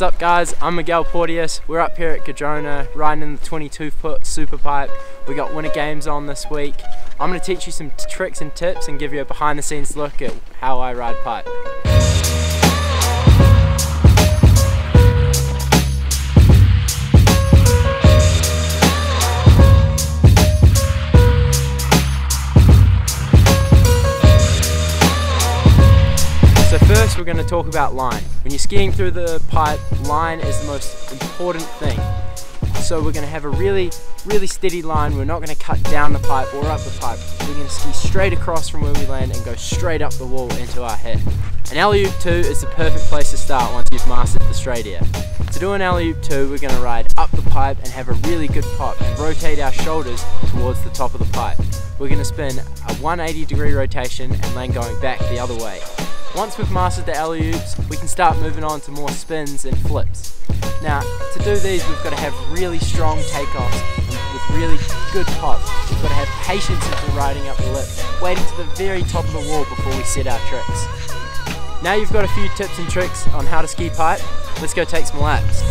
What's up guys, I'm Miguel Porteous. We're up here at Cardrona riding in the 22 foot super pipe. We got winter games on this week. I'm to teach you some tricks and tips and give you a behind the scenes look at how I ride pipe. First we're going to talk about line. When you're skiing through the pipe, line is the most important thing. So we're going to have a really, really steady line. We're not going to cut down the pipe or up the pipe. We're going to ski straight across from where we land and go straight up the wall into our head. An alley-oop 2 is the perfect place to start once you've mastered the straight air. To do an alley-oop 2, we're going to ride up the pipe and have a really good pop and rotate our shoulders towards the top of the pipe. We're going to spin a 180 degree rotation and then going back the other way. Once we've mastered the alley-oops, we can start moving on to more spins and flips. Now, to do these, we've got to have really strong takeoffs with really good pops. We've got to have patience into riding up the lip, waiting to the very top of the wall before we set our tricks. Now you've got a few tips and tricks on how to ski pipe, let's go take some laps.